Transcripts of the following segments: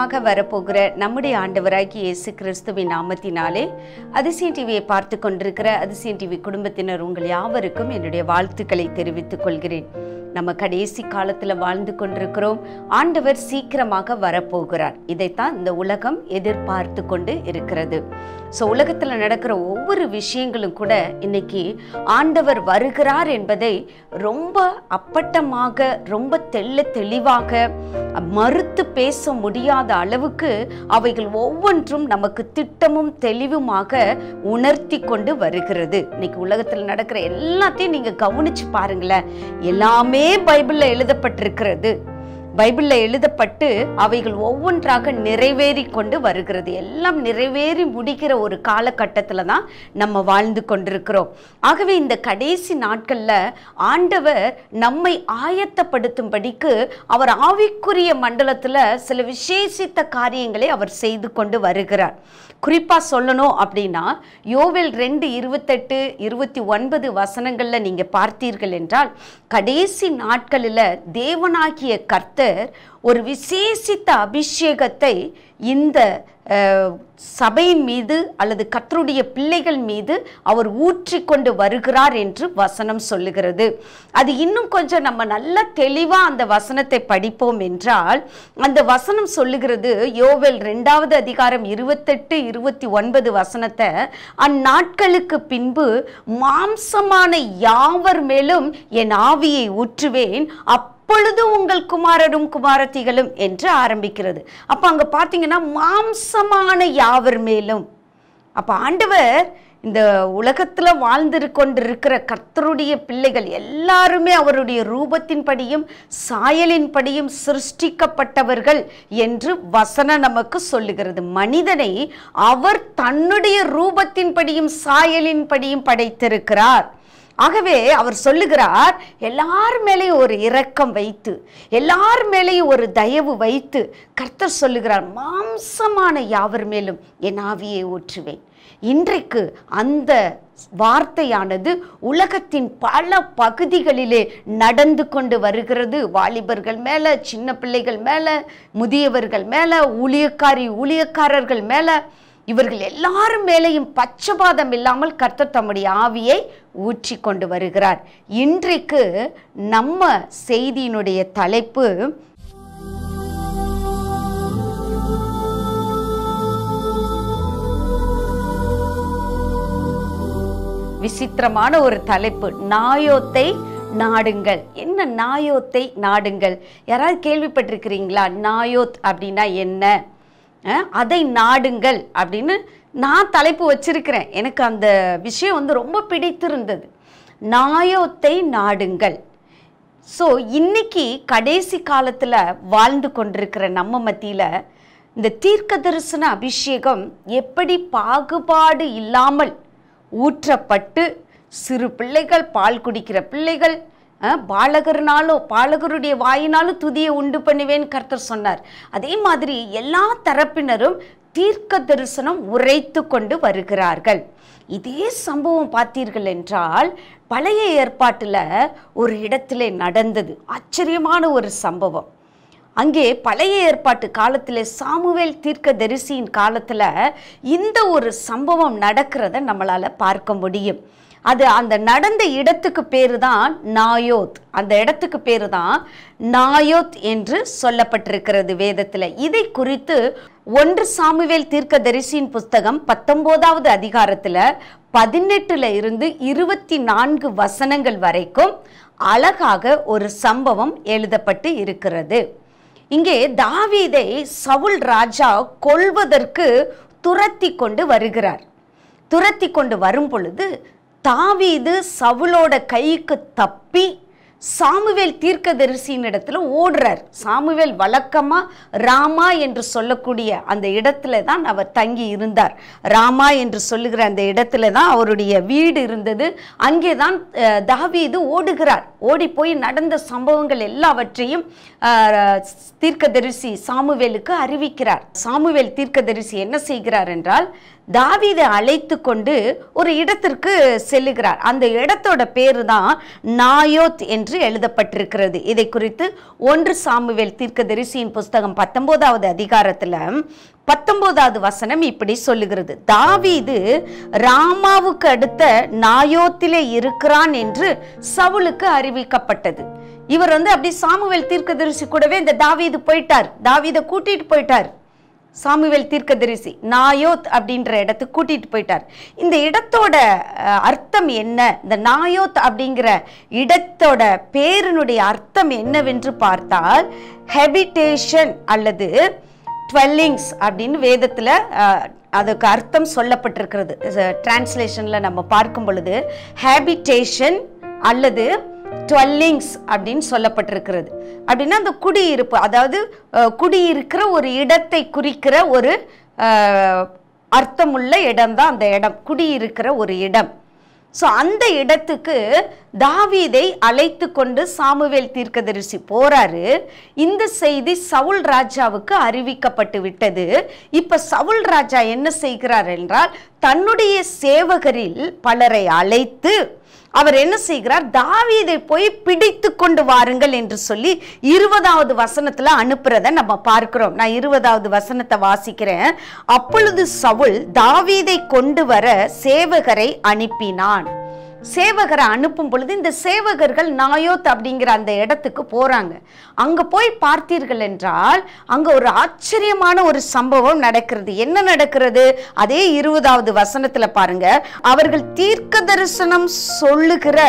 நிச்சயமாக வரப்போகிற நம்முடைய ஆண்டவராகிய இயேசு கிறிஸ்துவின் நாமத்தினாலே அதிசயம் டிவியை பார்த்து கொண்டிருக்கிற அதிசயம் டிவி குடும்பத்தினர் உங்கள் யாவருக்கும் என்னுடைய வாழ்த்துக்களை தெரிவித்துக் கொள்கிறேன். நம்ம கடைசி காலத்துல வாழ்ந்து கொண்டிருக்கிறோம். ஆண்டவர் சீக்கிரமாக வரப்போகிறார். இதைத்தான் இந்த உலகம் எதிர்பார்த்து கொண்டு இருக்கிறது. ஸோ உலகத்தில் நடக்கிற ஒவ்வொரு விஷயங்களும் கூட இன்னைக்கு ஆண்டவர் வருகிறார் என்பதை ரொம்ப அப்பட்டமாக ரொம்ப தெள்ள தெளிவாக மறுத்து பேச முடியாத அளவுக்கு அவைகள் ஒவ்வொன்றும் நமக்கு திட்டமும் தெளிவுமாக உணர்த்தி கொண்டு வருகிறது. இன்னைக்கு உலகத்தில் நடக்கிற எல்லாத்தையும் நீங்கள் கவனிச்சு பாருங்களேன். எல்லாமே பைபிளில் எழுதப்பட்டிருக்கிறது. பைபிளில் எழுதப்பட்டு அவைகள் ஒவ்வொன்றாக நிறைவேறி கொண்டு வருகிறது. எல்லாம் நிறைவேறி முடிக்கிற ஒரு காலகட்டத்தில் தான் நம்ம வாழ்ந்து கொண்டிருக்கிறோம். ஆகவே இந்த கடைசி நாட்களில் ஆண்டவர் நம்மை ஆயத்தப்படுத்தும்படிக்கு அவர் ஆவிக்குரிய மண்டலத்தில் சில விசேஷித்த காரியங்களை அவர் செய்து கொண்டு வருகிறார். குறிப்பாக சொல்லணும் அப்படின்னா யோவில் ரெண்டு இருபத்தெட்டு இருபத்தி ஒன்பது வசனங்களில் நீங்கள் பார்த்தீர்கள் என்றால் கடைசி நாட்களில் தேவனாகிய கர்த்த கர்த்தர் ஒரு விசேஷித்த அபிஷேகத்தை இந்த சபையின் மீது அல்லது கத்தருடைய பிள்ளைகள் மீது அவர் ஊற்றி கொண்டு வருகிறார் என்று வசனம் சொல்லுகிறது. அது இன்னும் கொஞ்சம் நம்ம நல்ல தெளிவாக அந்த வசனத்தை படிப்போம் என்றால் அந்த வசனம் சொல்லுகிறது யோவேல் ரெண்டாவது அதிகாரம் இருபத்தெட்டு இருபத்தி ஒன்பது வசனத்தை அந்நாட்களுக்கு பின்பு மாம்சமான யாவர் மேலும் என் ஆவியை ஊற்றுவேன் அப்பொழுது உங்கள் குமாரரும் குமாரத்திகளும் என்று ஆரம்பிக்கிறது. அப்ப அங்க பாத்தீங்கன்னா மாம்சமான யாவர் மேலும். அப்ப ஆண்டவர் இந்த உலகத்தில் வாழ்ந்து கொண்டிருக்கிற கர்த்தருடைய பிள்ளைகள் எல்லாருமே அவருடைய ரூபத்தின்படியும் சாயலின்படியும் சிருஷ்டிக்கப்பட்டவர்கள் என்று வசனம் நமக்கு சொல்லுகிறது. மனிதனை அவர் தன்னுடைய ரூபத்தின்படியும் சாயலின்படியும் படைத்திருக்கிறார். ஆகவே அவர் சொல்லுகிறார் எல்லார் மேலேயும் ஒரு இரக்கம் வைத்து எல்லார் மேலேயும் ஒரு தயவு வைத்து கர்த்தர் சொல்லுகிறார் மாம்சமான யாவர் மேலும் என் ஆவியை ஊற்றுவேன். இன்றைக்கு அந்த வார்த்தையானது உலகத்தின் பல பகுதிகளிலே நடந்து கொண்டு வருகிறது. வாலிபர்கள் மேலே சின்ன பிள்ளைகள் மேலே முதியவர்கள் மேலே ஊழியக்காரி ஊழியக்காரர்கள் மேலே இவர்கள் எல்லாரும் மேலேயும் பச்சபாதம் இல்லாமல் கர்த்தர் தம்முடைய ஆவியை ஊற்றி கொண்டு வருகிறார். இன்றைக்கு நம்ம செய்தியினுடைய தலைப்பு விசித்திரமான ஒரு தலைப்பு நாயோத்தை நாடுங்கள். என்ன நாயோத்தை நாடுங்கள்? யாராவது கேள்விப்பட்டிருக்கிறீங்களா? நாயோத் அப்படின்னா என்ன? அதை நாடுங்கள் அப்படின்னு நான் தலைப்பு வச்சிருக்கிறேன். எனக்கு அந்த விஷயம் வந்து ரொம்ப பிடித்திருந்தது. நாயோத்தை நாடுங்கள். ஸோ இன்னைக்கு கடைசி காலத்தில் வாழ்ந்து கொண்டிருக்கிற நம்ம மத்தியில் இந்த தீர்க்க தரிசன அபிஷேகம் எப்படி பாகுபாடு இல்லாமல் ஊற்றப்பட்டு சிறு பிள்ளைகள் பால் குடிக்கிற பிள்ளைகள் பாலகர்னாலும் பாலகருடைய வாயினாலும் துதியை உண்டு பண்ணுவேன் கர்த்தர் சொன்னார். அதே மாதிரி எல்லா தரப்பினரும் தீர்க்க தரிசனம் உரைத்து கொண்டு வருகிறார்கள். இதே சம்பவம் பார்த்தீர்கள் என்றால் பழைய ஏற்பாட்டில் ஒரு இடத்திலே நடந்தது. ஆச்சரியமான ஒரு சம்பவம். அங்கே பழைய ஏற்பாட்டு காலத்தில் சாமுவேல் தீர்க்க தரிசியின் காலத்தில் இந்த ஒரு சம்பவம் நடக்கிறத நம்மளால் பார்க்க முடியும். அது அந்த நடந்த இடத்துக்கு பேரு தான் நாயோத். அந்த இடத்துக்கு பேரு தான் நாயோத் என்று சொல்லப்பட்டிருக்கிறது வேதத்தில். இதை குறித்து ஒன்று சாமுவேல் தீர்க்க தரிசியின் புஸ்தகம் பத்தொன்பதாவது அதிகாரத்தில் பதினெட்டுல இருந்து இருபத்தி நான்கு வசனங்கள் வரைக்கும் அழகாக ஒரு சம்பவம் எழுதப்பட்டு இருக்கிறது. இங்கே தாவீதை சவுல் ராஜா கொல்வதற்கு துரத்தி கொண்டு வருகிறார். துரத்தி கொண்டு வரும் பொழுது தாவீது சவுலோட கைக்கு தப்பி சாமுவேல் தீர்க்கதரிசியின் இடத்துல ஓடுறார். சாமுவேல் வழக்கமா ராமா என்று சொல்லக்கூடிய அந்த இடத்துல தான் அவர் தங்கி இருந்தார். ராமா என்று சொல்லுகிற அந்த இடத்துல தான் அவருடைய வீடு இருந்தது. அங்கே தான் தாவீது ஓடுகிறார். ஓடி போய் நடந்த சம்பவங்கள் எல்லாவற்றையும் தீர்க்கதரிசி சாமுவேலுக்கு அறிவிக்கிறார். சாமுவேல் தீர்க்கதரிசி என்ன செய்கிறார் என்றால் தாவீதை அழைத்து கொண்டு ஒரு இடத்திற்கு செல்லுகிறார். அந்த இடத்தோட பேரு தான் நாயோத் என்று எழுதப்பட்டிருக்கிறது. இதை குறித்து ஒன்று சாமுவேல் தீர்க்கதரிசியின் புஸ்தகம் பத்தொன்பதாவது அதிகாரத்தில் பத்தொன்பதாவது வசனம் இப்படி சொல்லுகிறது. தாவீது ராமாவுக்கு அடுத்த நாயோத்திலே இருக்கிறான் என்று சவுலுக்கு அறிவிக்கப்பட்டது. இவர் வந்து அப்படி சாமுவேல் தீர்க்கதரிசி கூடவே இந்த தாவீது போயிட்டார். தாவீதை கூட்டிட்டு போயிட்டார். சாமுவேல் தீர்க்கதரிசி நாயோத் அப்படின்ற இடத்துக்கு கூட்டிட்டு போயிட்டார். இந்த இடத்தோட அர்த்தம் என்ன? இந்த நாயோத் அப்படிங்கிற இடத்தோட பேரினுடைய அர்த்தம் என்னவென்று பார்த்தால் ஹெபிடேஷன் அல்லது ட்வெல்லிங்ஸ் அப்படின்னு வேதத்தில் அதுக்கு அர்த்தம் சொல்லப்பட்டிருக்கிறது. டிரான்ஸ்லேஷனில் நம்ம பார்க்கும் பொழுது ஹேபிடேஷன் அல்லது டுவெல்லிங்ஸ் அப்படின்னு சொல்லப்பட்டிருக்கிறது. அப்படின்னா அந்த குடியிருப்பு அதாவது குடியிருக்கிற ஒரு இடத்தை குறிக்கிற ஒரு அர்த்தமுள்ள இடம் தான் அந்த இடம் குடியிருக்கிற ஒரு இடம். ஸோ அந்த இடத்துக்கு தாவீதை அழைத்து கொண்டு சாமுவேல் தீர்க்கதரிசி போறாரு. இந்த செய்தி சவுல் ராஜாவுக்கு அறிவிக்கப்பட்டு விட்டது. இப்போ சவுல் ராஜா என்ன செய்கிறார் என்றால் தன்னுடைய சேவகரில் பலரை அழைத்து அவர் என்ன செய்கிறார்? தாவீதை போய் பிடித்து கொண்டு வாருங்கள் என்று சொல்லி இருபதாவது வசனத்துல அனுப்புறத நம்ம பார்க்கிறோம். நான் இருபதாவது வசனத்தை வாசிக்கிறேன். அப்பொழுது சவுல் தாவீதை கொண்டு வர சேவகரை அனுப்பினான். சேவகரை அனுப்பும் பொழுது இந்த சேவகர்கள் நாயோத் அப்படிங்கிற அந்த இடத்துக்கு போறாங்க. அங்க போய் பார்த்தீர்கள் என்றால் அங்க ஒரு ஆச்சரியமான ஒரு சம்பவம் நடக்கிறது. என்ன நடக்கிறது? அதே இருபதாவது வசனத்துல பாருங்க. அவர்கள் தீர்க்க தரிசனம் சொல்லுகிற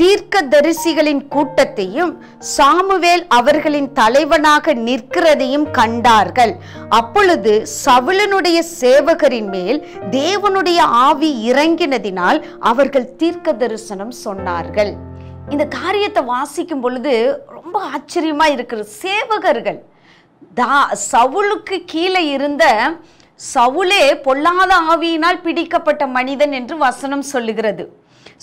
தீர்க்க தரிசிகளின் கூட்டத்தையும் சாமுவேல் அவர்களின் தலைவனாக நிற்கிறதையும் கண்டார்கள். அப்பொழுது சவுலனுடைய சேவகரின் மேல் தேவனுடைய ஆவி இறங்கினதினால் அவர்கள் தீர்க்க தரிசனம் சொன்னார்கள். இந்த காரியத்தை வாசிக்கும் பொழுது ரொம்ப ஆச்சரியமா இருக்கிற சேவகர்கள். தா சவுலுக்கு கீழே இருந்த சவுலே பொல்லாத ஆவியினால் பிடிக்கப்பட்ட மனிதன் என்று வசனம் சொல்லுகிறது.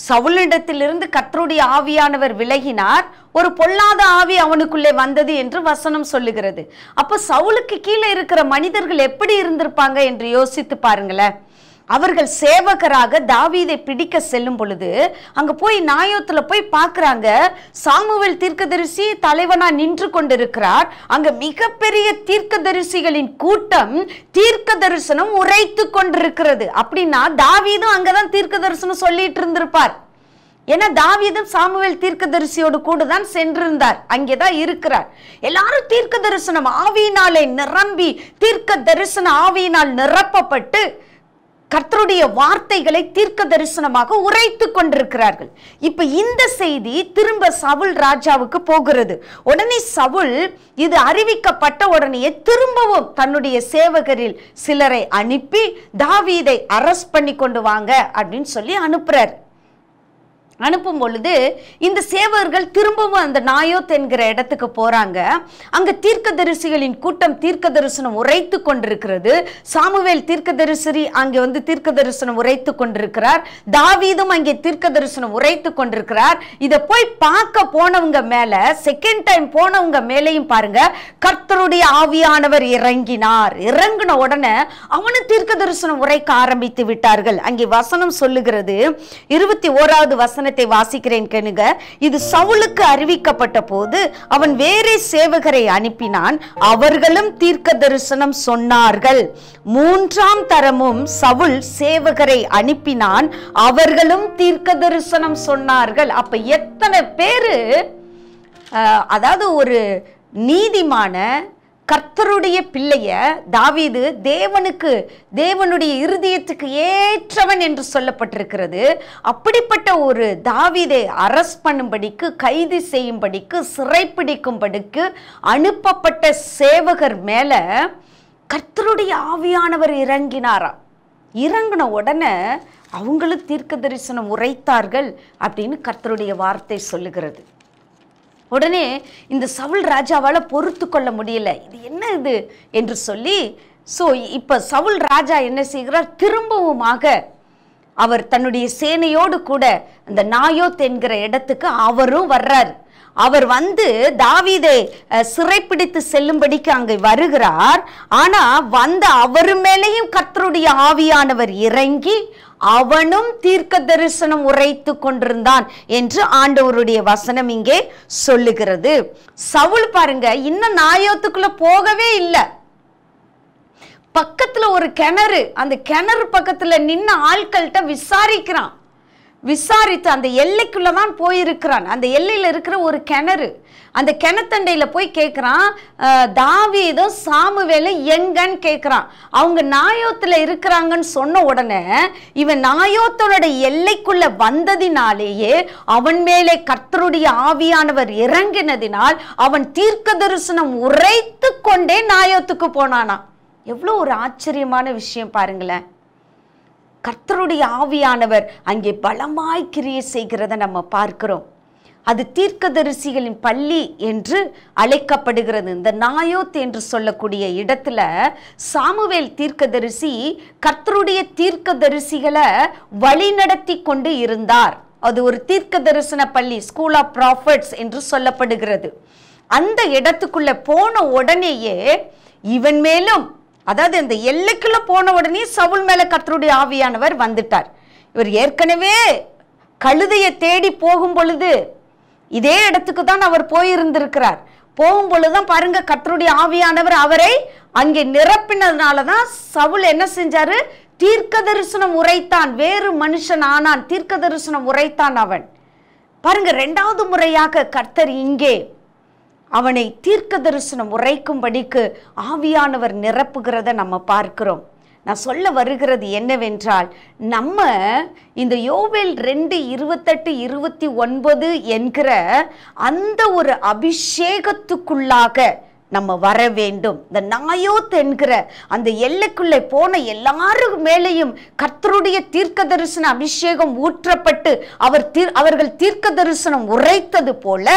சவுலிடத்திலிருந்து கத்தருடைய ஆவியானவர் விலகினார். ஒரு பொல்லாத ஆவி அவனுக்குள்ளே வந்தது என்று வசனம் சொல்லுகிறது. அப்போ சவுலுக்கு கீழே இருக்கிற மனிதர்கள் எப்படி இருந்திருப்பாங்க என்று யோசித்து பாருங்களேன். அவர்கள் சேவகராக தாவீதை பிடிக்க செல்லும் பொழுது அங்க போய் நாயோத்தில் போய் பார்க்கறாங்க. சாமுவேல் தீர்க்கதரிசி தலைவனா நின்று கொண்டிருக்கிறார். அங்க மிகப்பெரிய தீர்க்கதரிசிகளின் கூட்டம் தீர்க்க தரிசனம் உரைத்து கொண்டிருக்கிறது. அப்படின்னா தாவீதும் அங்கதான் தீர்க்க தரிசனம் சொல்லிட்டு இருந்திருப்பார். ஏன்னா தாவீதும் சாமுவேல் தீர்க்கதரிசியோடு கூட தான் சென்றிருந்தார். அங்கேதான் இருக்கிறார். எல்லாரும் தீர்க்க தரிசனம் ஆவியினாலே நிரம்பி தீர்க்க தரிசன ஆவியினால் நிரப்பப்பட்டு கர்த்தருடைய வார்த்தைகளை தீர்க்க தரிசனமாக உரைத்து கொண்டிருக்கிறார்கள். இப்ப இந்த செய்தி திரும்ப சவுல் ராஜாவுக்கு போகிறது. உடனே சவுல் இது அறிவிக்கப்பட்ட உடனே திரும்பவும் தன்னுடைய சேவகரில் சிலரை அனுப்பி தாவீதை அரஸ்ட் பண்ணி கொண்டு வாங்க அப்படின்னு சொல்லி அனுப்புறாரு. அனுப்பும் பொழுது இந்த சேவர்கள் திரும்பவும் அந்த நாயோத் என்கிற இடத்துக்கு போறாங்க. அங்க தீர்க்கதரிசிகளின் கூட்டம் தீர்க்க தரிசனம் உரைத்து கொண்டிருக்கிறது. சாமுவேல் தீர்க்கதரிசி அங்கே வந்து தீர்க்க தரிசனம் உரைத்து கொண்டிருக்கிறார். தாவீதும் அங்கே தீர்க்க தரிசனம் உரைத்து கொண்டிருக்கிறார். இதை போய் பார்க்க போனவங்க மேல செகண்ட் டைம் போனவங்க மேலேயும் பாருங்க கர்த்தருடைய ஆவியானவர் இறங்கினார். இறங்கின உடனே அவனு தீர்க்க தரிசனம் உரைக்க ஆரம்பித்து விட்டார்கள். அங்கே வசனம் சொல்லுகிறது. இருபத்தி ஓராவது வசனம் வசனத்தை வாசிக்கிறேன் கெணுக இது சவுலுக்கு அறிவிக்கப்பட்ட போது அவன் வேறே சேவகரை அனுப்பினான். அவர்களும் தீர்க்க தரிசனம் சொன்னார்கள். மூன்றாம் தரமும் சவுல் சேவகரை அனுப்பினான். அவர்களும் தீர்க்க தரிசனம் சொன்னார்கள். அப்ப எத்தனை பேரு அதாவது ஒரு நீதிமான கர்த்தருடைய பிள்ளைய தாவீது தேவனுக்கு தேவனுடைய இருதயத்துக்கு ஏற்றவன் என்று சொல்லப்பட்டிருக்கிறது. அப்படிப்பட்ட ஒரு தாவீதை அரஸ்ட் பண்ணும்படிக்கு கைது செய்யும்படிக்கு சிறைப்பிடிக்கும்படிக்கு அனுப்பப்பட்ட சேவகர் மேல கர்த்தருடைய ஆவியானவர் இறங்கினாராம் இறங்கின உடனே அவங்களும் தீர்க்க தரிசனம் உரைத்தார்கள் அப்படின்னு கர்த்தருடைய வார்த்தை சொல்லுகிறது. உடனே இந்த சவுல் ராஜாவால் பொறுத்து கொள்ள முடியல. இது என்ன இது? என்று சொல்லி ஸோ இப்போ சவுல் ராஜா என்ன செய்கிறார்? திரும்பவுமாக அவர் தன்னுடைய சேனையோடு கூட அந்த நாயோத் என்கிற இடத்துக்கு அவரும் வர்றார். அவர் வந்து தாவீதை சிறைப்பிடித்து செல்லும்படிக்கு அங்கே வருகிறார். ஆனா வந்த அவர் மேலேயும் கர்த்தருடைய ஆவியானவர் இறங்கி அவனும் தீர்க்க தரிசனம் உரைத்து கொண்டிருந்தான் என்று ஆண்டவருடைய வசனம் இங்கே சொல்லுகிறது. சவுல் பாருங்க இன்னும் நாயோத்துக்குள்ள போகவே இல்லை. பக்கத்துல ஒரு கிணறு அந்த கிணறு பக்கத்துல நின்ன ஆட்கள்கிட்ட விசாரிக்கிறான். விசாரித்து அந்த எல்லைக்குள்ள தான் போயிருக்கிறான். அந்த எல்லையில் இருக்கிற ஒரு கிணறு. அந்த கிணத்தண்டையில் போய் கேட்குறான் தாவீதும் சாமுவேலும் எங்கன்னு கேட்குறான் அவங்க நாயோத்தில் இருக்கிறாங்கன்னு சொன்ன உடனே இவன் நாயோத்தனுடைய எல்லைக்குள்ள வந்ததினாலேயே அவன் மேலே கர்த்தருடைய ஆவியானவர் இறங்கினதினால் அவன் தீர்க்க தரிசனம் உரைத்து கொண்டே நாயோத்துக்கு போனானா எவ்வளோ ஒரு ஆச்சரியமான விஷயம் பாருங்களேன். கர்த்தருடைய ஆவியானவர் அங்கே பலமாய் கிரியை செய்கிறத நம்ம பார்க்கிறோம். அது தீர்க்கதரிசிகளின் பள்ளி என்று அழைக்கப்படுகிறது. இந்த நாயோத் என்று சொல்லக்கூடிய இடத்துல சாமுவேல் தீர்க்கதரிசி கர்த்தருடைய தீர்க்கதரிசிகளை வழிநடத்தி கொண்டு இருந்தார். அது ஒரு தீர்க்க தரிசன பள்ளி ஸ்கூல் ஆஃப் ப்ராஃபட்ஸ் என்று சொல்லப்படுகிறது. அந்த இடத்துக்குள்ள போன உடனேயே இவன் மேலும் அதாவது இந்த எல்லைக்குள்ள போன உடனே சவுல் மேல கத்தருடைய ஆவியானவர் வந்துட்டார். இவர் ஏற்கனவே கழுதையை தேடி போகும் பொழுது இதே இடத்துக்கு தான் அவர் போயிருந்திருக்கிறார். போகும் பொழுதுதான் பாருங்க கத்தருடைய ஆவியானவர் அவரை அங்கே நிரப்பினதுனால தான் சவுல் என்ன செஞ்சாரு? தீர்க்க தரிசனம் உரைத்தான் வேறு மனுஷன் ஆனான் தீர்க்க தரிசனம் உரைத்தான் அவன். பாருங்க ரெண்டாவது முறையாக கர்த்தர் இங்கே அவனை தீர்க்க தரிசனம் உரைக்கும்படிக்கு ஆவியானவர் நிரப்புகிறத நம்ம பார்க்கிறோம். நான் சொல்ல வருகிறது என்னவென்றால் நம்ம இந்த யோவேல் ரெண்டு இருபத்தெட்டு இருபத்தி ஒன்பது என்கிற அந்த ஒரு அபிஷேகத்துக்குள்ளாக நம்ம வர வேண்டும். இந்த நாயோத் என்கிற அந்த எல்லைக்குள்ளே போன எல்லாரும் மேலேயும் கர்த்தருடைய தீர்க்க தரிசன அபிஷேகம் ஊற்றப்பட்டு அவர் தீர் அவர்கள் தீர்க்க தரிசனம் உரைத்தது போல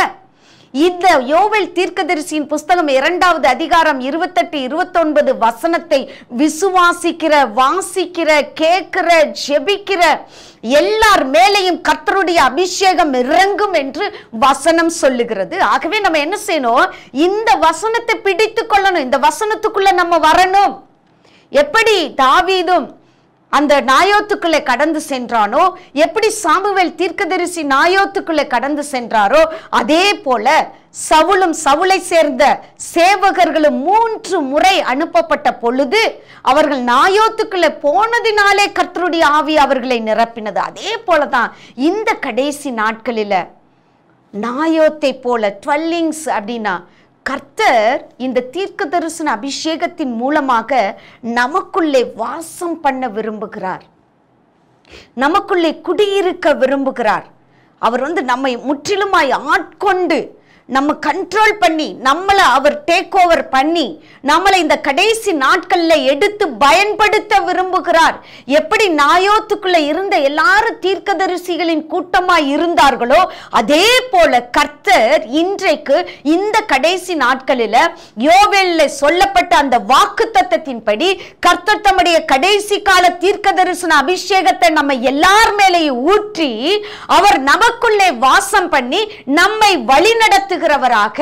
இந்த யோவேல் தீர்க்கதரிசியின் புஸ்தகம் இரண்டாவது அதிகாரம் இருபத்தெட்டு இருபத்தொன்பது வசனத்தை விசுவாசிக்கிற வாசிக்கிற கேட்கிற ஜெபிக்கிற எல்லார் மேலேயும் கர்த்தருடைய அபிஷேகம் இறங்கும் என்று வசனம் சொல்லுகிறது. ஆகவே நம்ம என்ன செய்யணும்? இந்த வசனத்தை பிடித்து கொள்ளணும். இந்த வசனத்துக்குள்ள நம்ம வரணும். எப்படி? தாவீதும் அந்த நாயோத்துக்குள்ளே கடந்து சென்றானோ? எப்படி சாமுவேல் தீர்க்கதரிசி நாயோத்துக்குள்ளே கடந்து சென்றாரோ? அதே போல சவுளும் சவுளை சேர்ந்த சேவகர்களும் மூன்று முறை அனுப்பப்பட்ட பொழுது அவர்கள் நாயோத்துக்குள்ளே போனதினாலே கர்த்தருடைய ஆவி அவர்களை நிரப்பினது. அதே போல தான் இந்த கடைசி நாட்களில் நாயோத்தை போல ட்வெல்லிங்ஸ் அப்படின்னா கர்த்தர் இந்த தீர்க்க தரிசன அபிஷேகத்தின் மூலமாக நமக்குள்ளே வாசம் பண்ண விரும்புகிறார். நமக்குள்ளே குடியிருக்க விரும்புகிறார். அவர் வந்து நம்மை முற்றிலுமாய் ஆட்கொண்டு நம்ம கண்ட்ரோல் பண்ணி நம்மளை அவர் டேக் ஓவர் பண்ணி நம்மளை இந்த கடைசி நாட்கள்ல எடுத்து பயன்படுத்த விரும்புகிறார். எப்படி நாயோத்துக்குள்ள இருந்த எல்லாரும் தீர்க்கதரிசிகளின் கூட்டமாக இருந்தார்களோ அதே போல கர்த்தர் இன்றைக்கு இந்த கடைசி நாட்களில யோவேல்ல சொல்லப்பட்ட அந்த வாக்கு தத்தத்தின்படி கர்த்தர் தம்முடைய கடைசி கால தீர்க்க தரிசன அபிஷேகத்தை நம்ம எல்லார் மேலேயும் ஊற்றி அவர் நமக்குள்ளே வாசம் பண்ணி நம்மை வழிநடத்துகிறவராக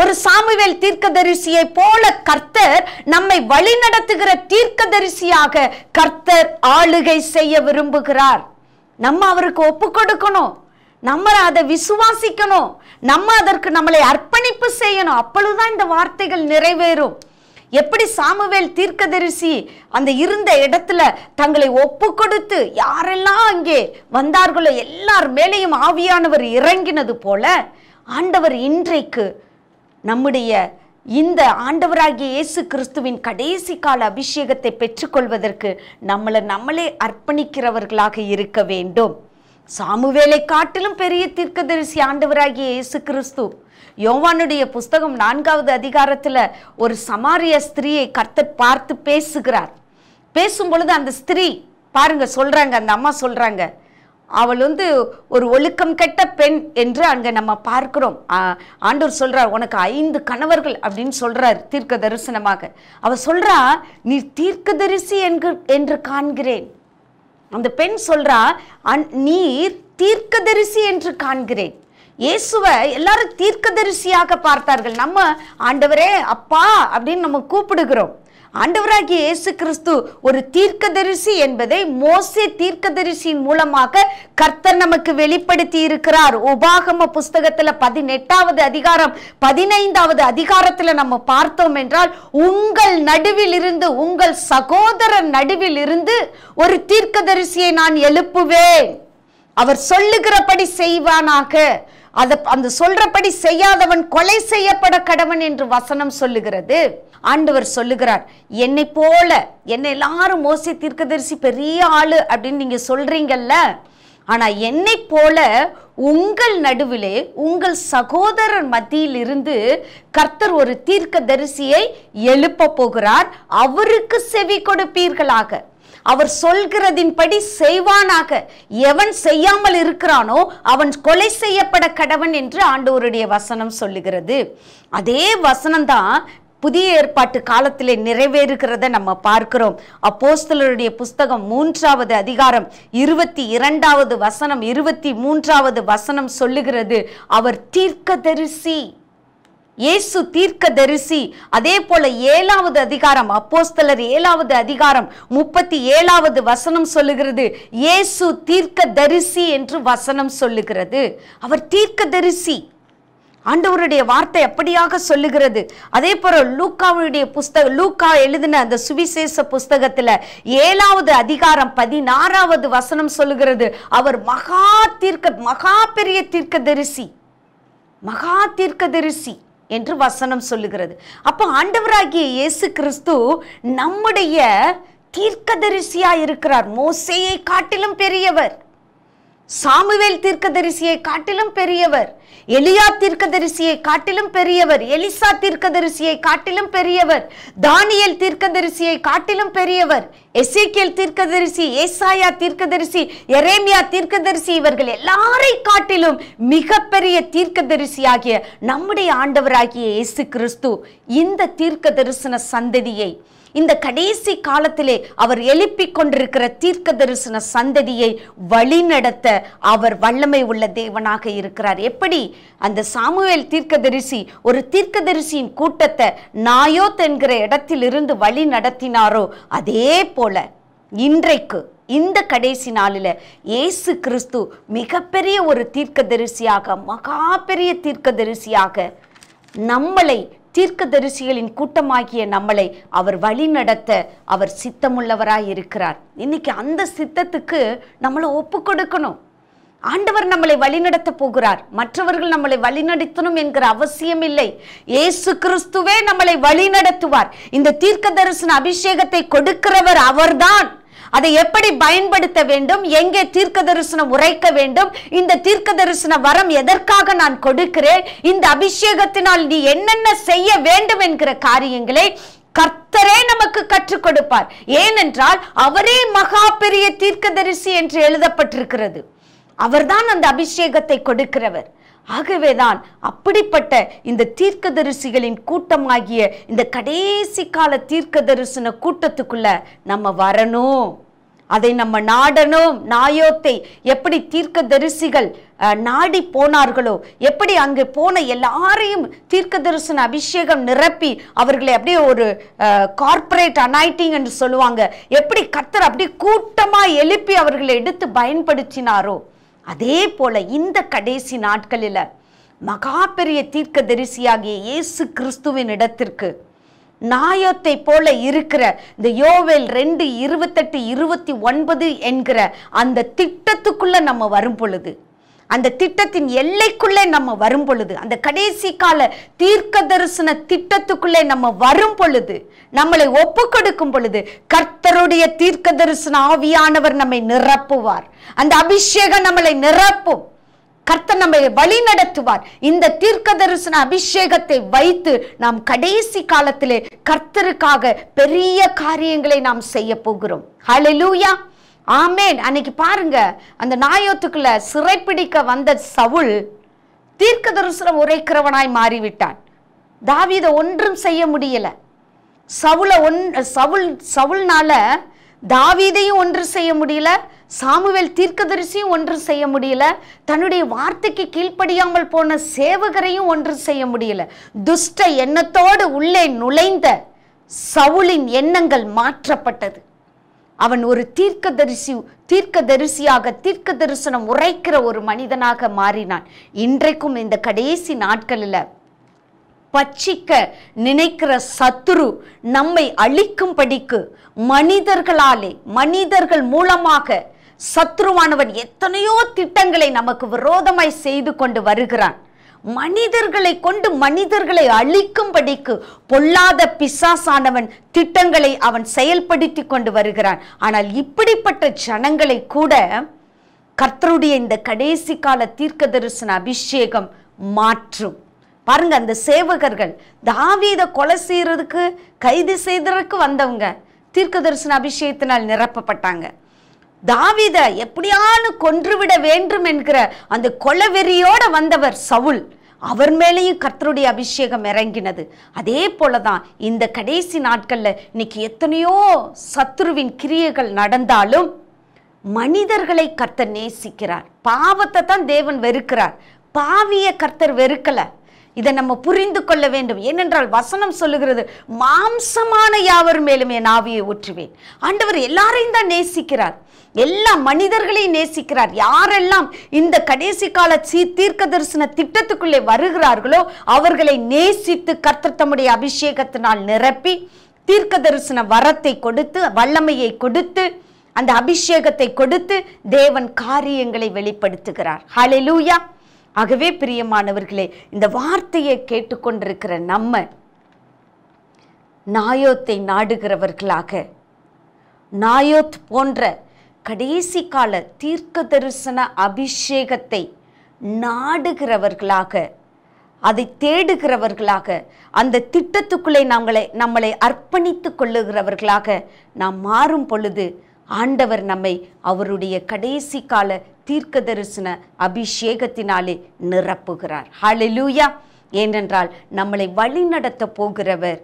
ஒரு சாமுவேல் தீர்க்கதரிசியை போல கர்த்தர் நம்மை வழிநடத்துகிற தீர்க்கதரிசியாக கர்த்தர் ஆளுகை செய்ய விரும்புகிறார். நம்ம அவருக்கு ஒப்பு கொடுக்கணும். நம்ம அதை விசுவாசிக்கணும். நம்ம அதற்கு நம்மளை அர்ப்பணிப்பு செய்யணும். அப்பொழுதுதான் இந்த வார்த்தைகள் நிறைவேறும். எப்படி சாமுவேல் தீர்க்கதரிசி அந்த இருந்த இடத்துல தங்களை ஒப்பு கொடுத்து யாரெல்லாம் அங்கே வந்தார்களோ எல்லார் மேலேயும் ஆவியானவர் இறங்கினது போல ஆண்டவர் இன்றைக்கு நம்முடைய இந்த ஆண்டவராகிய இயேசு கிறிஸ்துவின் கடைசி கால அபிஷேகத்தை பெற்றுக்கொள்வதற்கு நம்மளை நம்மளே அர்ப்பணிக்கிறவர்களாக இருக்க வேண்டும். சாமுவேலை காட்டிலும் பெரிய தீர்க்கதரிசி ஆண்டவராகிய இயேசு கிறிஸ்து. யோவானுடைய புஸ்தகம் நான்காவது அதிகாரத்தில் ஒரு சமாரிய ஸ்திரீயை கர்த்தர் பார்த்து பேசுகிறார். பேசும் பொழுது அந்த ஸ்திரீ பாருங்க சொல்றாங்க அந்த அம்மா சொல்றாங்க அவள் வந்து ஒரு ஒழுக்கம் கெட்ட பெண் என்று அங்கே நம்ம பார்க்கிறோம். ஆண்டவர் சொல்றார் உனக்கு ஐந்து கணவர்கள் அப்படின்னு சொல்கிறார் தீர்க்க தரிசனமாக. அவள் சொல்கிறா நீ தீர்க்கதரிசி என்று என்று காண்கிறேன். அந்த பெண் சொல்கிறா "அன்- நீர் தீர்க்கதரிசி என்று காண்கிறேன். இயேசுவை எல்லாரும் தீர்க்கதரிசியாக பார்த்தார்கள். நம்ம ஆண்டவரே அப்பா அப்படின்னு நம்ம கூப்பிடுகிறோம். ஆண்டவராகிய இயேசு கிறிஸ்து ஒரு தீர்க்கதரிசி என்பதை மோசே தீர்க்கதரிசியின் மூலமாக கர்த்தர் நமக்கு வெளிப்படுத்தி இருக்கிறார். உபாகம புஸ்தகத்துல பதினெட்டாவது அதிகாரம் பதினைந்தாவது அதிகாரத்துல நம்ம பார்த்தோம் என்றால் உங்கள் நடுவில் இருந்து உங்கள் சகோதரர் நடுவில் இருந்து ஒரு தீர்க்கதரிசியை நான் எழுப்புவேன். அவர் சொல்லுகிறபடி செய்வானாக. அதை அந்த சொல்றபடி செய்யாதவன் கொலை செய்யப்பட கடவன் என்று வசனம் சொல்லுகிறது. ஆண்டவர் சொல்லுகிறார் என்னை போல என்னை எல்லாரும் மோசி தீர்க்கதரிசி பெரிய ஆளு அப்படின்னு நீங்க சொல்றீங்கல்ல. ஆனா என்னை போல உங்கள் நடுவிலே உங்கள் சகோதரர் மத்தியில் இருந்து கர்த்தர் ஒரு தீர்க்கதரிசியை எழுப்ப போகிறார் அவருக்கு செவி கொடுப்பீர்களாக. அவர் சொல்கிறதின்படி செய்வானாக. எவன் செய்யாமல் இருக்கிறானோ அவன் கொலை செய்யப்பட கடவன் என்று ஆண்டவருடைய வசனம் சொல்லுகிறது. அதே வசனம்தான் புதிய ஏற்பாட்டு காலத்திலே நிறைவேறுகிறத நம்ம பார்க்கிறோம். அப்போஸ்தலருடைய புஸ்தகம் மூன்றாவது அதிகாரம் இருபத்தி இரண்டாவது வசனம் இருபத்தி மூன்றாவது வசனம் சொல்லுகிறது. அவர் தீர்க்கதரிசி. இயேசு தீர்க்கதரிசி. அதே போல ஏழாவது அதிகாரம் அப்போஸ்தலர் ஏழாவது அதிகாரம் முப்பத்தி ஏழாவது வசனம் சொல்லுகிறது. இயேசு தீர்க்கதரிசி என்று வசனம் சொல்லுகிறது. அவர் தீர்க்க தரிசி ஆண்டவருடைய வார்த்தை அப்படியாக சொல்லுகிறது. அதே போல லூக்காவுடைய புஸ்தக லூக்கா எழுதின அந்த சுவிசேஷ புஸ்தகத்துல ஏழாவது அதிகாரம் பதினாறாவது வசனம் சொல்லுகிறது. அவர் மகா தீர்க்க மகா பெரிய தீர்க்க தரிசி மகா தீர்க்க தரிசி என்று வசனம் சொல்லுகிறது. அப்போ ஆண்டவராகிய இயேசு கிறிஸ்து நம்முடைய தீர்க்கதரிசியா இருக்கிறார் மோசையை காட்டிலும் பெரியவர். சாமுவேல் தீர்க்கதரிசியை காட்டிலும் பெரியவர் எலியா தீர்க்கதரிசியை காட்டிலும் பெரியவர் எலிசா தீர்க்கதரிசியை காட்டிலும் பெரியவர் தானியல் தீர்க்கதரிசியை காட்டிலும் பெரியவர் எசேக்கியல் தீர்க்கதரிசி ஏசாயா தீர்க்கதரிசி எரேமியா தீர்க்கதரிசி இவர்கள் எல்லாரை காட்டிலும் மிகப்பெரிய தீர்க்கதரிசியாகிய நம்முடைய ஆண்டவராகிய இயேசு கிறிஸ்து இந்த தீர்க்க தரிசன சந்ததியை இந்த கடைசி காலத்திலே அவர் எழுப்பிக் கொண்டிருக்கிற தீர்க்க தரிசன சந்ததியை வழிநடத்த அவர் வல்லமை உள்ள தேவனாக இருக்கிறார். எப்படி? அந்த சாமுவேல் தீர்க்கதரிசி ஒரு தீர்க்கதரிசியின் கூட்டத்தை நாயோத் என்கிற இடத்திலிருந்து வழி நடத்தினாரோ? அதே போல இன்றைக்கு இந்த கடைசி நாளில் இயேசு கிறிஸ்து மிகப்பெரிய ஒரு தீர்க்கதரிசியாக மகா பெரிய தீர்க்கதரிசியாக நம்மளை தீர்க்கதரிசிகளின் கூட்டமாகிய நம்மளை அவர் வழி நடத்த அவர் சித்தமுள்ளவராய் இருக்கிறார் இன்னைக்கு அந்த சித்தத்துக்கு நம்மளை ஒப்பு கொடுக்கணும் ஆண்டவர் நம்மளை வழிநடத்த போகிறார். மற்றவர்கள் நம்மளை வழிநடத்தணும் என்கிற அவசியம் இல்லை ஏசு கிறிஸ்துவே நம்மளை வழிநடத்துவார். இந்த தீர்க்க தரிசன அபிஷேகத்தை கொடுக்கிறவர் அவர்தான். அதை எப்படி பயன்படுத்த வேண்டும்? எங்கே தீர்க்க தரிசனம் உரைக்க வேண்டும்? இந்த தீர்க்க தரிசன வரம் எதற்காக நான் கொடுக்கிறேன்? இந்த அபிஷேகத்தினால் நீ என்னென்ன செய்ய வேண்டும் என்கிற காரியங்களை கர்த்தரே நமக்கு கற்றுக் கொடுப்பார். ஏனென்றால் அவரே மகா பெரிய தீர்க்கதரிசி என்று எழுதப்பட்டிருக்கிறது. அவர்தான் அந்த அபிஷேகத்தை கொடுக்கிறவர். ஆகவேதான் அப்படிப்பட்ட இந்த தீர்க்கதரிசிகளின் கூட்டமாகிய இந்த கடைசி கால தீர்க்க தரிசன கூட்டத்துக்குள்ள நம்ம வரணும். அதை நம்ம நாடனும் நாயோத்தை எப்படி தீர்க்க தரிசிகள் நாடி போனார்களோ எப்படி அங்கு போன எல்லாரையும் தீர்க்க தரிசன அபிஷேகம் நிரப்பி அவர்களை அப்படியே ஒரு கார்ப்பரேட் அனாய்டிங் என்று சொல்லுவாங்க. எப்படி கத்தர் அப்படியே கூட்டமாக எழுப்பி அவர்களை எடுத்து பயன்படுத்தினாரோ அதே போல இந்த கடைசி நாட்களில் மகா பெரிய தீர்க்க தரிசியாகிய இயேசு கிறிஸ்துவின் இடத்திற்கு நாயத்தை போல இருக்கிற இந்த யோவேல் ரெண்டு இருபத்தெட்டு இருபத்தி ஒன்பது என்கிற அந்த திட்டத்துக்குள்ளே நம்ம வரும் பொழுது அந்த திட்டத்தின் எல்லைக்குள்ளே நம்ம வரும் பொழுது அந்த கடைசி கால தீர்க்க தரிசன திட்டத்துக்குள்ளே நம்ம வரும் பொழுது நம்மளை ஒப்பு கொடுக்கும் பொழுது கர்த்தருடைய தீர்க்க தரிசன ஆவியானவர் நம்மை நிரப்புவார். அந்த அபிஷேகம் நம்மளை நிரப்பும். கர்த்தர் நம்மை வழி நடத்துவார் இந்த தீர்க்க தரிசன அபிஷேகத்தை வைத்து நாம் கடைசி காலத்திலே கர்த்தருக்காக பெரிய காரியங்களை நாம் செய்ய போகிறோம். ஹalleluya ஆமேன் அன்னைக்கு பாருங்க அந்த நாயோத்துக்குள்ள சிறைப்பிடிக்க வந்த சவுல் தீர்க்க தரிசனம் உரைக்கிறவனாய் மாறிவிட்டான். தாவீதை ஒன்றும் செய்ய முடியல. சவுல ஒன் சவுல் சவுல்னால தாவீதையும் ஒன்று செய்ய முடியல சாமுவேல் தீர்க்கதரிசியும் ஒன்று செய்ய முடியல தன்னுடைய வார்த்தைக்கு கீழ்ப்படியாமல் போன சேவகரையும் ஒன்று செய்ய முடியல. துஷ்ட எண்ணத்தோடு உள்ளே நுழைந்த சவுலின் எண்ணங்கள் மாற்றப்பட்டது. அவன் ஒரு தீர்க்கதரிசி தீர்க்கதரிசியாக தீர்க்க தரிசனம் உரைக்கிற ஒரு மனிதனாக மாறினான். இன்றைக்கும் இந்த கடைசி நாட்களில் பச்சிக்க நினைக்கிற சத்துரு நம்மை அழிக்கும்படிக்கு மனிதர்களாலே மனிதர்கள் மூலமாக சத்ருவானவன் எத்தனையோ திட்டங்களை நமக்கு விரோதமாய் செய்து கொண்டு வருகிறான். மனிதர்களை கொண்டு மனிதர்களை அழிக்கும்படிக்கு பொல்லாத பிசாசானவன் திட்டங்களை அவன் செயல்படுத்தி கொண்டு வருகிறான். ஆனால் இப்படிப்பட்ட ஜனங்களை கூட கர்த்தருடைய இந்த கடைசி கால தீர்க்க தரிசன அபிஷேகம் மாற்றும். பாருங்க அந்த சேவகர்கள் தாவீத கொலை செய்யறதுக்கு கைது செய்ததற்கு வந்தவங்க தீர்க்க தரிசன அபிஷேகத்தினால் நிரப்பப்பட்டாங்க. தாவீத எப்படியானு கொன்றுவிட வேண்டும் என்கிற அந்த கொலவெறியோட வந்தவர் சவுல் அவர் மேலேயும் கர்த்தருடைய அபிஷேகம் இறங்கினது. அதே போலதான் இந்த கடைசி நாட்களில் இன்னைக்கு எத்தனையோ சத்ருவின் கிரியைகள் நடந்தாலும் மனிதர்களை கர்த்தர் நேசிக்கிறார். பாவத்தை தான் தேவன் வெறுக்கிறார். பாவிய கர்த்தர் வெறுக்கலை. இதை நம்ம புரிந்து கொள்ள வேண்டும். ஏனென்றால் வசனம் சொல்லுகிறது மாம்சமான யாவர் மேலும் என் ஆவியை ஊற்றுவேன். ஆண்டவர் எல்லாரையும் தான் நேசிக்கிறார். எல்லா மனிதர்களையும் நேசிக்கிறார். யாரெல்லாம் இந்த கடைசி கால சீ தீர்க்க தரிசன திட்டத்துக்குள்ளே வருகிறார்களோ அவர்களை நேசித்து கர்த்தர் தம்முடைய அபிஷேகத்தினால் நிரப்பி தீர்க்க தரிசன வரத்தை கொடுத்து வல்லமையை கொடுத்து அந்த அபிஷேகத்தை கொடுத்து தேவன் காரியங்களை வெளிப்படுத்துகிறார். ஹலெலூயா ஆகவே பிரியமானவர்களே இந்த வார்த்தையை கேட்டுக்கொண்டிருக்கிற நம்ம நாயோத்தை நாடுகிறவர்களாக நாயோத் போன்ற கடைசி கால தீர்க்க தரிசன அபிஷேகத்தை நாடுகிறவர்களாக அதை தேடுகிறவர்களாக அந்த திட்டத்துக்குள்ளே நாங்களை நம்மளை அர்ப்பணித்து கொள்ளுகிறவர்களாக நாம் மாறும் பொழுது ஆண்டவர் நம்மை அவருடைய கடைசி கால தீர்க்க தரிசன அபிஷேகத்தினாலே நிரப்புகிறார். ஹalleluya ஏனென்றால் நம்மளை வழிநடத்த போகிறவர்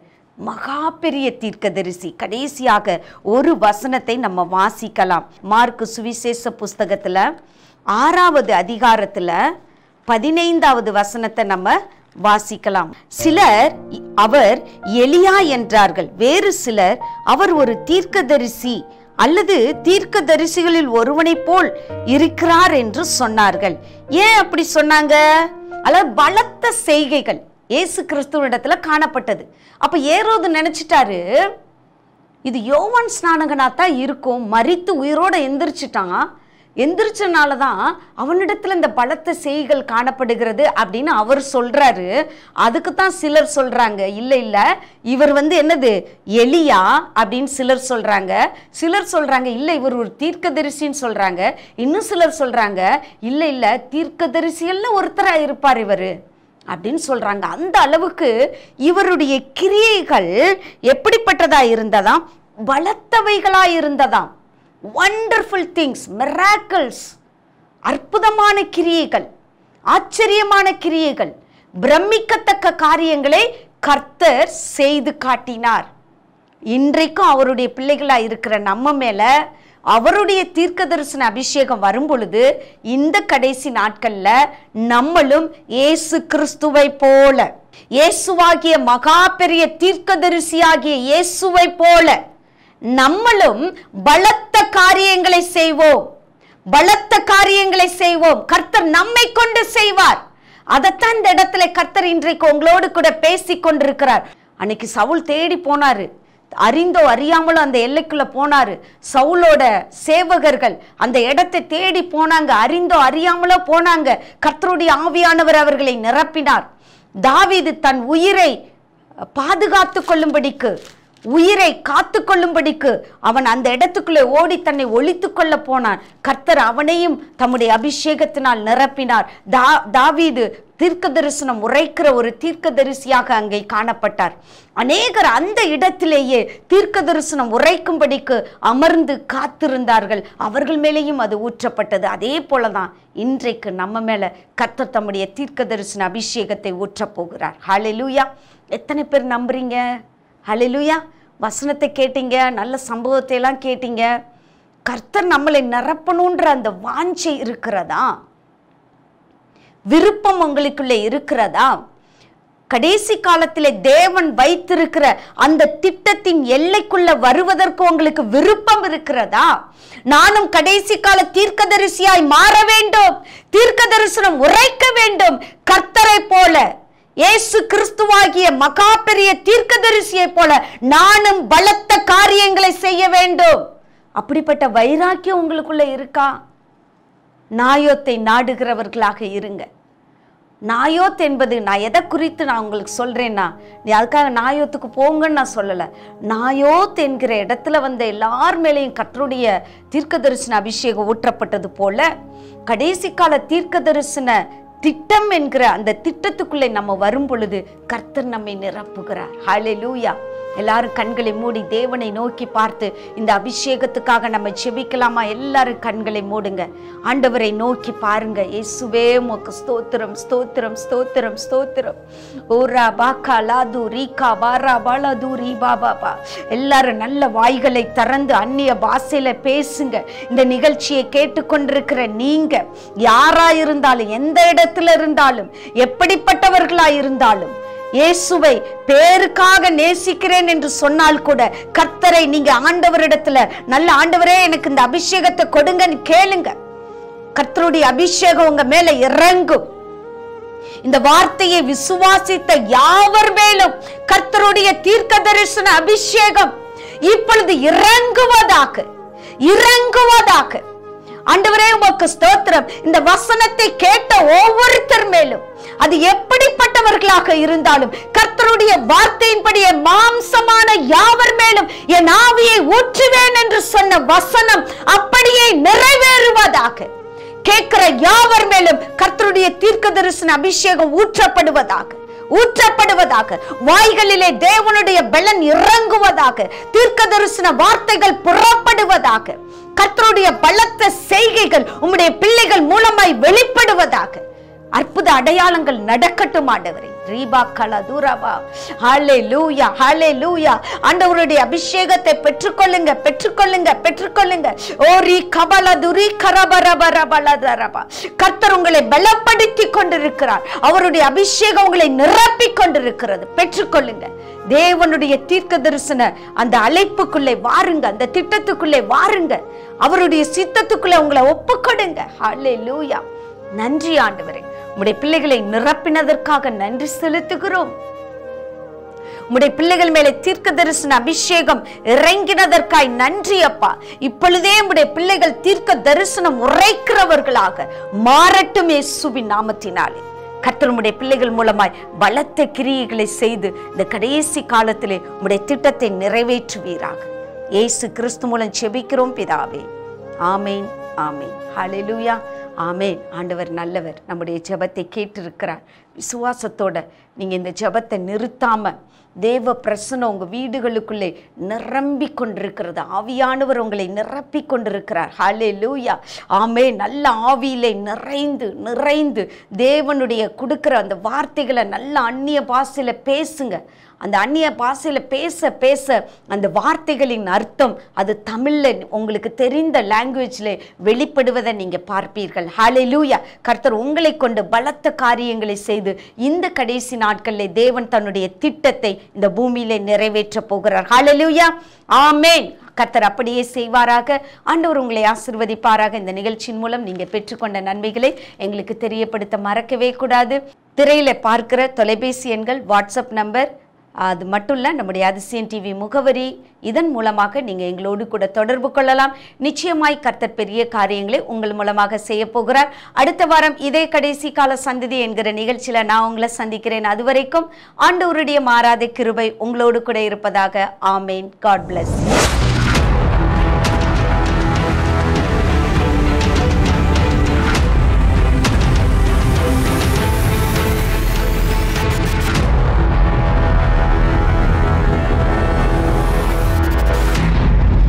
மகா பெரிய தீர்க்கதரிசி. கடைசியாக ஒரு வசனத்தை நம்ம வாசிக்கலாம். மார்க்கு சுவிசேஷ புஸ்தகத்தில் ஆறாவது அதிகாரத்தில் பதினைந்தாவது வசனத்தை நம்ம வாசிக்கலாம். சிலர் அவர் எலியா என்றார்கள். வேறு சிலர் அவர் ஒரு தீர்க்கதரிசி அல்லது தீர்க்க தரிசிகளில் ஒருவனைப் போல் இருக்கிறார் என்று சொன்னார்கள். ஏன் அப்படி சொன்னாங்க? அல்லது பலத்த செய்கைகள் இயேசு கிறிஸ்துவனிடத்துல காணப்பட்டது. அப்ப ஏரோது நினைச்சிட்டாரு இது யோவான் ஸ்நானகனா தான் இருக்கும் மரித்து உயிரோட எந்திரிச்சிட்டான் எந்திரிச்சனால தான் அவனிடத்தில் இந்த பலத்த செய்கள் காணப்படுகிறது அப்படின்னு அவர் சொல்கிறாரு அதுக்கு தான் சிலர் சொல்கிறாங்க இல்லை இல்லை இவர் வந்து என்னது எலியா? அப்படின்னு சிலர் சொல்கிறாங்க சிலர் சொல்கிறாங்க இல்லை இவர் ஒரு தீர்க்கதரிசின்னு சொல்கிறாங்க இன்னும் சிலர் சொல்கிறாங்க இல்லை இல்லை தீர்க்கதரிசியல்ல ஒருத்தராக இருப்பார் இவர். அப்படின்னு சொல்கிறாங்க அந்த அளவுக்கு இவருடைய கிரியைகள் எப்படிப்பட்டதாக இருந்ததாம்? பலத்தவைகளாக இருந்ததாம் வண்டர்ஃபுல் திங்ஸ் மிராக்கிள்ஸ் அற்புதமான கிரியைகள் ஆச்சரியமான கிரியைகள் பிரமிக்கத்தக்க காரியங்களை கர்த்தர் செய்து காட்டினார். இன்றைக்கும் அவருடைய பிள்ளைகளாக இருக்கிற நம்ம மேலே அவருடைய தீர்க்க தரிசன அபிஷேகம் வரும் பொழுது இந்த கடைசி நாட்களில் நம்மளும் இயேசு கிறிஸ்துவை போல இயேசுவாகிய மகா பெரிய தீர்க்கதரிசியாகிய இயேசுவை போல நம்மளும் பலத்த காரியங்களை செய்வோம். பலத்த காரியங்களை செய்வோம். கர்த்தர் நம்மை கொண்டு செய்வார். அதைத்தான் இந்த இடத்துல கர்த்தர் இன்றைக்கு உங்களோடு கூட பேசி கொண்டிருக்கிறார். அன்னைக்கு சவுல் தேடி போனாரு. அறிந்தோ அறியாமலோ அந்த எல்லைக்குள்ள போனாரு. சவுலோட சேவகர்கள் அந்த இடத்தை தேடி போனாங்க. அறிந்தோ அறியாமலோ போனாங்க. கர்த்தருடைய ஆவியானவர் அவர்களை நிரப்பினார். தாவிது தன் உயிரை பாதுகாத்து கொள்ளும்படிக்கு உயிரை காத்து கொள்ளும்படிக்கு அவன் அந்த இடத்துக்குள்ளே ஓடி தன்னை ஒழித்து கொள்ள போனான். கர்த்தர் அவனையும் தம்முடைய அபிஷேகத்தினால் நிரப்பினார். தா தாவீது தீர்க்க தரிசனம் உரைக்கிற ஒரு தீர்க்கதரிசியாக அங்கே காணப்பட்டார். அநேகர் அந்த இடத்திலேயே தீர்க்க தரிசனம் உரைக்கும்படிக்கு அமர்ந்து காத்திருந்தார்கள். அவர்கள் மேலேயும் அது ஊற்றப்பட்டது. அதே போலதான் இன்றைக்கு நம்ம மேல கர்த்தர் தம்முடைய தீர்க்க தரிசன அபிஷேகத்தை ஊற்றப் போகிறார். ஹalleluya எத்தனை பேர் நம்புறீங்க? ஹalleluya. வசனத்தை கேட்டீங்க நல்ல சம்பவத்தை எல்லாம் கேட்டீங்க. கர்த்தர் நம்மளை நிரப்பணுன்ற அந்த வாஞ்சை இருக்கிறதா? விருப்பம் உங்களுக்குள்ளே இருக்கிறதா? கடைசி காலத்தில் தேவன் வைத்திருக்கிற அந்த திட்டத்தின் எல்லைக்குள்ள வருவதற்கு உங்களுக்கு விருப்பம் இருக்கிறதா? நானும் கடைசி கால தீர்க்கதரிசியாய் மாற வேண்டும் தீர்க்க தரிசனம் உரைக்க வேண்டும் கர்த்தரை போல. இயேசு கிறிஸ்துவாகிய மகா பெரிய தீர்க்கதரிசியை போல நானும் பலத்த காரியங்களை செய்ய வேண்டும். அப்படிப்பட்ட வைராக்கியம் உங்களுக்குள்ள இருக்கா? நாயோத்தை நாடுகிறவர்களாக இருங்க. நாயோத் என்பது நான் எதை குறித்து நான் உங்களுக்கு சொல்றேன்னா நீ அதுக்காக நாயோத்துக்கு போங்கன்னு நான் சொல்லலை. நாயோத் என்கிற இடத்துல வந்த எல்லார் மேலேயும் கற்றுடைய தீர்க்க தரிசன அபிஷேகம் ஊற்றப்பட்டது போல கடைசி கால தீர்க்க தரிசன திட்டம் என்கிற அந்த திட்டத்துக்குள்ளே நம்ம வரும் பொழுது கர்த்தர் நம்மை நிரப்புகிறார். லூயா எல்லாரும் கண்களை மூடி தேவனை நோக்கி பார்த்து இந்த அபிஷேகத்துக்காக நம்ம செபிக்கலாமா எல்லாரும் கண்களை மூடுங்க. ஆண்டவரை நோக்கி பாருங்க. இயேசுவே உமக்கு ஸ்தோத்திரம் ஸ்தோத்திரம் ஸ்தோத்திரம் ஸ்தோத்திரம். ஓரா பாக்கா லாது ரீகா பாரா பாலாது ரீ பாபா பா எல்லாரும் நல்ல வாய்களை திறந்து அந்நிய பாசையில பேசுங்க. இந்த நிகழ்ச்சியை கேட்டுக்கொண்டிருக்கிற நீங்க யாரா இருந்தாலும் எந்த இடத்துல இருந்தாலும் எப்படிப்பட்டவர்களா இருந்தாலும் இயேசுவை பேருக்காக நேசிக்கிறேன் என்று சொன்னால் கூட கர்த்தரை நீங்க ஆண்டவரிடத்துல நல்ல ஆண்டவரே எனக்கு இந்த அபிஷேகத்தை கொடுங்கன்னு கேளுங்க. கர்த்தருடைய அபிஷேகம் உங்க மேல இறங்கும். இந்த வார்த்தையை விசுவாசித்த யாவர் மேலும் கர்த்தருடைய தீர்க்க தரிசன அபிஷேகம் இப்பொழுது இறங்குவதாக இறங்குவதாக ஆண்டவரே உமக்கு ஸ்தோத்திரம். இந்த வசனத்தை கேட்ட ஒவ்வொருத்தர் மேலும் அது எப்படிப்பட்டவர்களாக இருந்தாலும் கர்த்தருடைய வார்த்தையின்படி என் மாம்சமான யாவர் மேலும் என் ஆவியை ஊற்றுவேன் என்று சொன்ன வசனம் அப்படியே நிறைவேறுவதாக. கேட்கிற யாவர் மேலும் கர்த்தருடைய தீர்க்க தரிசன அபிஷேகம் ஊற்றப்படுவதாக ஊற்றப்படுவதாக வாய்களிலே தேவனுடைய பலன் இறங்குவதாக தீர்க்க தரிசன வார்த்தைகள் புறப்படுவதாக கர்த்தருடைய பலத்த செய்கைகள் உம்முடைய பிள்ளைகள் மூலமாய் வெளிப்படுவதாக. அற்புத அடையாளங்கள் நடக்கட்டும் ஆண்டவரே. ரீபா கலா தூராபா ஹாலே லூயா ஹாலே லூயா ஆண்டவருடைய அபிஷேகத்தை பெற்றுக்கொள்ளுங்க பெற்றுக்கொள்ளுங்க பெற்றுக்கொள்ளுங்க. ஓ ரீ கபல துரி கரபரபரபலதரபா கர்த்தர் உங்களை பலப்படுத்தி கொண்டிருக்கிறார். அவருடைய அபிஷேகம் உங்களை நிரப்பி கொண்டிருக்கிறது. பெற்றுக்கொள்ளுங்க. தேவனுடைய தீர்க்க தரிசன அந்த அழைப்புக்குள்ளே வாருங்க அந்த திட்டத்துக்குள்ளே வாருங்க. அவருடைய சித்தத்துக்குள்ளே உங்களை ஒப்புக்கொடுங்க. ஹாலே லூயா நன்றி ஆண்டவரே. உம்முடைய பிள்ளைகளை நிரப்பினதற்காக நன்றி செலுத்துகிறோம். உம்முடைய பிள்ளைகள் மேலே தீர்க்க தரிசன அபிஷேகம் இறங்கினதற்காய் நன்றி அப்பா. இப்பொழுதே உம்முடைய பிள்ளைகள் தீர்க்க தரிசனம் உரைக்கிறவர்களாக மாறட்டும் இயேசுவின் நாமத்தினாலே. கர்த்தர் பிள்ளைகள் மூலமாய் பலத்த கிரியைகளை செய்து இந்த கடைசி காலத்திலே உடைய திட்டத்தை நிறைவேற்றுவீராக. இயேசு கிறிஸ்து மூலம் செபிக்கிறோம் பிதாவே. ஆமேன் ஆமேன். ஹalleluya. ஆமேன். ஆண்டவர் நல்லவர். நம்முடைய ஜெபத்தை கேட்டிருக்கிறார். விசுவாசத்தோட நீங்கள் இந்த ஜெபத்தை நிறுத்தாமல் தேவ பிரசனம் உங்கள் வீடுகளுக்குள்ளே நிரம்பி கொண்டிருக்கிறது. ஆவியானவர் உங்களை நிரப்பி கொண்டிருக்கிறார். ஹலே லூயா ஆமே நல்ல ஆவியிலே நிறைந்து நிறைந்து தேவனுடைய கொடுக்குற அந்த வார்த்தைகளை நல்ல அந்நிய பாசையில் பேசுங்க. அந்த அந்நிய பாஷையில் பேச பேச அந்த வார்த்தைகளின் அர்த்தம் அது தமிழில் உங்களுக்கு தெரிந்த லாங்குவேஜில் வெளிப்படுவதை நீங்கள் பார்ப்பீர்கள். ஹalleluya கர்த்தர் உங்களை கொண்டு பலத்த காரியங்களை செய்து இந்த கடைசி நாட்களில் தேவன் தன்னுடைய திட்டத்தை இந்த பூமியிலே நிறைவேற்ற போகிறார். ஹalleluya ஆமேன் கர்த்தர் அப்படியே செய்வாராக. ஆண்டவர் உங்களை ஆசிர்வதிப்பாராக. இந்த நிகழ்ச்சியின் மூலம் நீங்கள் பெற்றுக்கொண்ட நன்மைகளை எங்களுக்கு தெரியப்படுத்த மறக்கவே கூடாது. திரையில் பார்க்கிற தொலைபேசி எண்கள் வாட்ஸ்அப் நம்பர் அது மட்டும் இல்லை நம்முடைய அதிசயம் டிவி முகவரி இதன் மூலமாக நீங்கள் எங்களோடு கூட தொடர்பு கொள்ளலாம். நிச்சயமாய் கர்த்தர் பெரிய காரியங்களை உங்கள் மூலமாக செய்ய போகிறார். அடுத்த வாரம் இதே கடைசி கால சந்ததி என்கிற நிகழ்ச்சியில் நான் உங்களை சந்திக்கிறேன். அதுவரைக்கும் ஆண்டவருடைய மாறாத கிருபை உங்களோடு கூட இருப்பதாக. ஆமேன். God plus